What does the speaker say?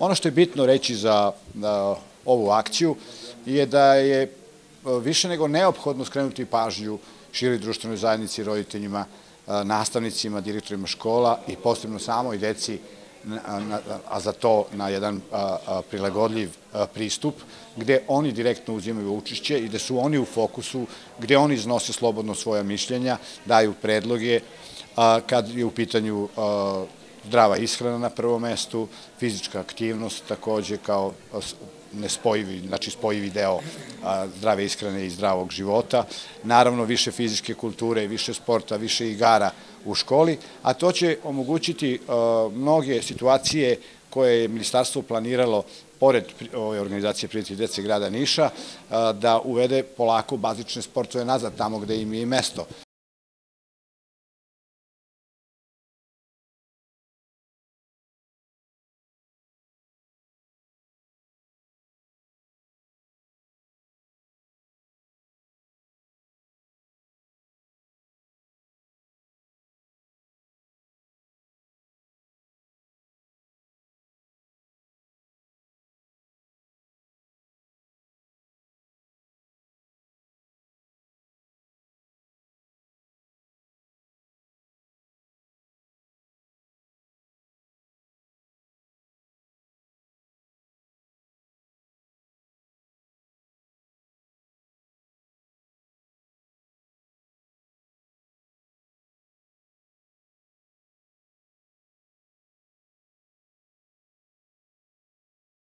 Ono što je bitno reći za ovu akciju je da je više nego neophodno skrenuti pažnju širi društvenoj zajednici, roditeljima, nastavnicima, direktorima škola i posebno samoj deci, a za to na jedan prilagodljiv pristup, gde oni direktno uzimaju učešće i gde su oni u fokusu, gde oni iznose slobodno svoja mišljenja, daju predloge, kad je u pitanju zdrava ishrana na prvom mestu, fizička aktivnost takođe kao nespojivi, znači spojivi deo zdrave ishrane i zdravog života, naravno više fizičke kulture, više sporta, više igara u školi, a to će omogućiti mnoge situacije koje je ministarstvo planiralo pored ove organizacije prijatelji dece grada Niša, da uvede polako bazične sportove nazad tamo gde im je i mesto.